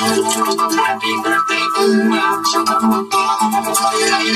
Happy birthday to you.